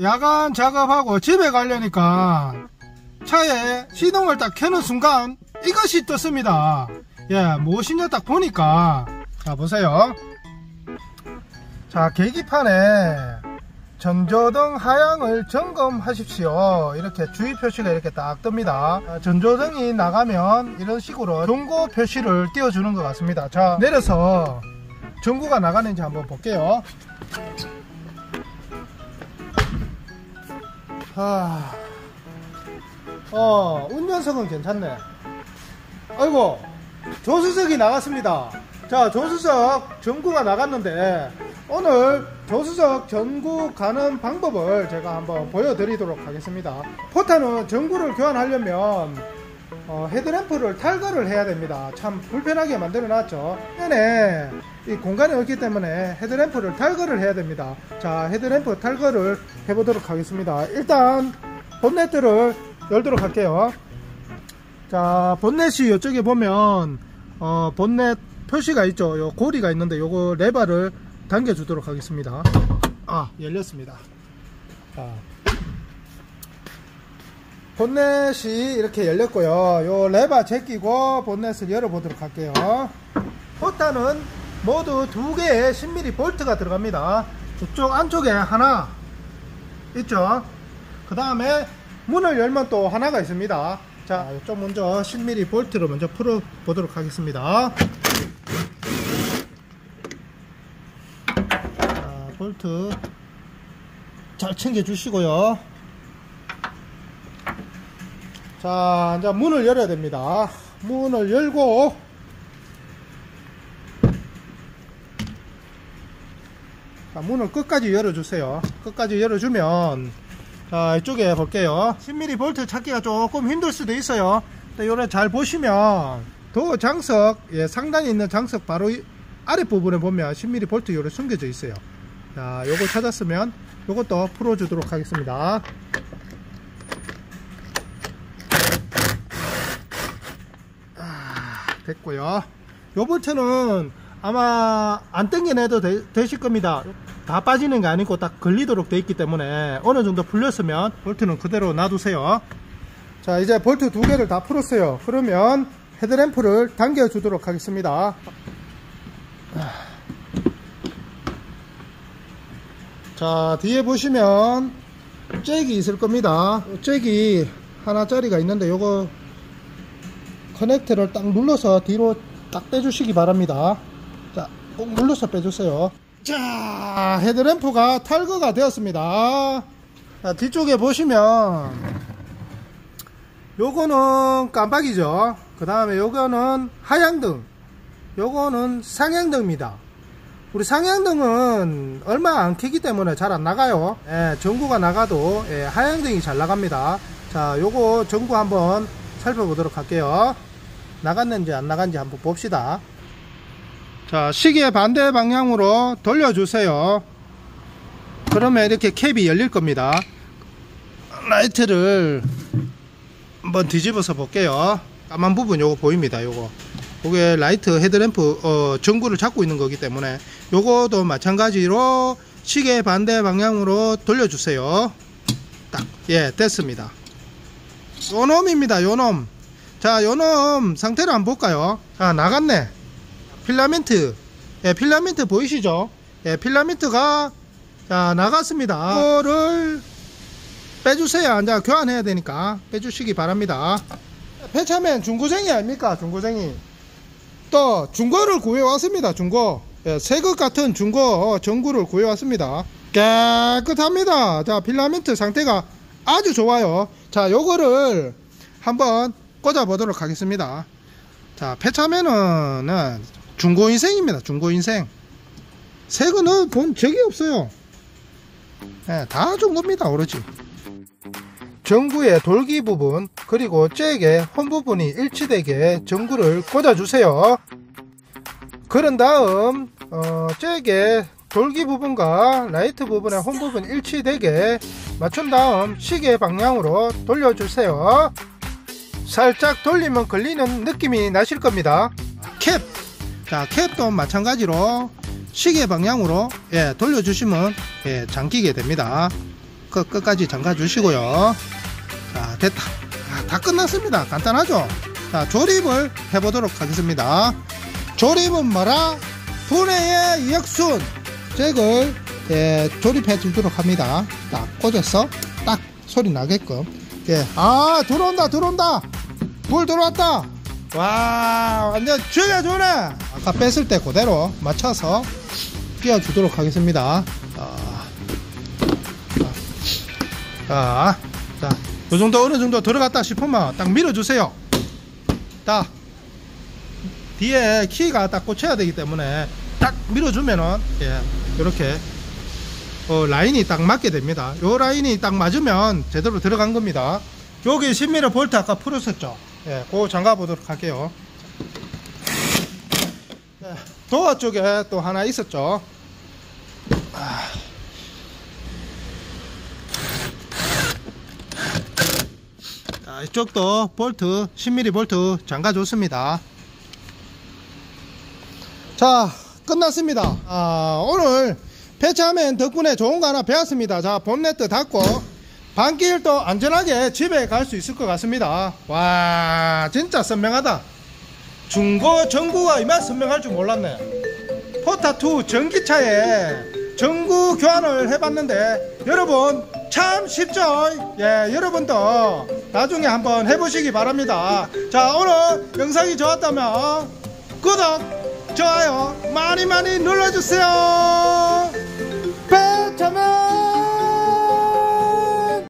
야간 작업하고 집에 가려니까 차에 시동을 딱 켜는 순간 이것이 떴습니다. 예, 무엇이냐 딱 보니까 자 보세요. 자 계기판에 전조등 하향을 점검하십시오. 이렇게 주의 표시가 이렇게 딱 뜹니다. 자, 전조등이 나가면 이런 식으로 중고 표시를 띄워주는 것 같습니다. 자 내려서 전구가 나가는지 한번 볼게요. 하... 어, 운전석은 괜찮네. 아이고, 조수석이 나갔습니다. 자, 조수석 전구가 나갔는데, 오늘 조수석 전구 가는 방법을 제가 한번 보여드리도록 하겠습니다. 포탄은 전구를 교환하려면, 어, 헤드램프를 탈거를 해야 됩니다. 참 불편하게 만들어 놨죠. 안에 이 공간이 없기 때문에 헤드램프를 탈거를 해야 됩니다. 자, 헤드램프 탈거를 해보도록 하겠습니다. 일단 본네트를 열도록 할게요. 자, 본넷이 이쪽에 보면 어, 본넷 표시가 있죠. 요 고리가 있는데 요거 레바를 당겨 주도록 하겠습니다. 아, 열렸습니다. 자, 본넷이 이렇게 열렸고요. 요 레바 제끼고 본넷을 열어보도록 할게요. 포탄은 모두 두 개의 10mm 볼트가 들어갑니다. 이쪽 안쪽에 하나 있죠. 그 다음에 문을 열면 또 하나가 있습니다. 자, 이쪽 먼저 10mm 볼트로 먼저 풀어 보도록 하겠습니다. 자, 볼트 잘 챙겨 주시고요. 자, 이제 문을 열어야 됩니다. 문을 열고 자, 문을 끝까지 열어주세요. 끝까지 열어주면 자, 이쪽에 볼게요. 10mm 볼트 찾기가 조금 힘들 수도 있어요. 요래 잘 보시면 도 장석 예, 상단에 있는 장석 바로 아랫부분에 보면 10mm 볼트 요래 숨겨져 있어요. 자, 요거 찾았으면 요것도 풀어주도록 하겠습니다. 됐고요. 요 볼트는 아마 안 당겨내도 되, 실 겁니다. 다 빠지는 게 아니고 딱 걸리도록 돼 있기 때문에 어느 정도 풀렸으면 볼트는 그대로 놔두세요. 자 이제 볼트 두 개를 다 풀었어요. 그러면 헤드램프를 당겨 주도록 하겠습니다. 자 뒤에 보시면 잭이 있을 겁니다. 잭이 하나짜리가 있는데 요거 커넥터를 딱 눌러서 뒤로 딱 빼주시기 바랍니다. 자, 꼭 눌러서 빼주세요. 자, 헤드램프가 탈거가 되었습니다. 자, 뒤쪽에 보시면 요거는 깜빡이죠. 그 다음에 요거는 하향등. 요거는 상향등입니다. 우리 상향등은 얼마 안 켜기 때문에 잘 안 나가요. 예, 전구가 나가도 예, 하향등이 잘 나갑니다. 자, 요거 전구 한번 살펴보도록 할게요. 나갔는지 안 나갔는지 한번 봅시다. 자 시계 반대 방향으로 돌려주세요. 그러면 이렇게 캡이 열릴 겁니다. 라이트를 한번 뒤집어서 볼게요. 까만 부분 요거 보입니다 요거. 요게 라이트 헤드램프 어, 전구를 잡고 있는 거기 때문에 요거도 마찬가지로 시계 반대 방향으로 돌려주세요. 딱 예 됐습니다. 요놈입니다 요놈 자 요놈 상태를 한번 볼까요? 자 나갔네. 필라멘트. 예, 필라멘트 보이시죠? 예, 필라멘트가 자 나갔습니다. 이거를 빼주세요. 이제 교환해야 되니까 빼주시기 바랍니다. 폐차면 중고쟁이 아닙니까? 중고쟁이. 또 중고를 구해왔습니다 중고. 예, 새것 같은 중고 전구를 구해왔습니다. 깨끗합니다. 자 필라멘트 상태가 아주 좋아요. 자 요거를 한번 꽂아 보도록 하겠습니다. 자 폐차면은 중고인생입니다 중고인생. 새거는 본 적이 없어요. 네, 다 중고입니다 오로지. 전구의 돌기 부분 그리고 잭의 홈 부분이 일치되게 전구를 꽂아주세요. 그런 다음 어, 잭의 돌기 부분과 라이트 부분의 홈 부분 일치되게 맞춘 다음 시계 방향으로 돌려주세요 살짝 돌리면 걸리는 느낌이 나실 겁니다. 캡. 자, 캡도 마찬가지로 시계 방향으로 예, 돌려주시면 예, 잠기게 됩니다. 끝, 끝까지 잠가 주시고요. 자 됐다. 아, 다 끝났습니다. 간단하죠? 자 조립을 해보도록 하겠습니다. 조립은 뭐라? 분해의 역순. 잭을 예, 조립해 주도록 합니다. 딱 꽂아서 딱 소리 나게끔 예. 아 들어온다 들어온다. 물 들어왔다. 와 완전 죽여주네. 아까 뺐을 때 그대로 맞춰서 끼워주도록 하겠습니다. 자, 자, 요 정도 어느 정도 들어갔다 싶으면 딱 밀어주세요. 딱 뒤에 키가 딱 꽂혀야 되기 때문에 딱 밀어주면은 예, 이렇게 어, 라인이 딱 맞게 됩니다. 요 라인이 딱 맞으면 제대로 들어간 겁니다. 여기 10mm 볼트 아까 풀었었죠. 예, 그거 잠가 보도록 할게요. 예, 도어 쪽에 또 하나 있었죠. 아. 자, 이쪽도 볼트 10mm 볼트 잠가 줬습니다. 자, 끝났습니다. 아, 오늘 폐차맨 덕분에 좋은 거 하나 배웠습니다. 자, 본네트 닫고 반길도 안전하게 집에 갈 수 있을 것 같습니다. 와, 진짜 선명하다. 중고 전구가 이만 선명할 줄 몰랐네. 포타2 전기차에 전구 교환을 해봤는데 여러분 참 쉽죠? 예, 여러분도 나중에 한번 해보시기 바랍니다. 자, 오늘 영상이 좋았다면 구독, 좋아요 많이 많이 눌러주세요. 배차면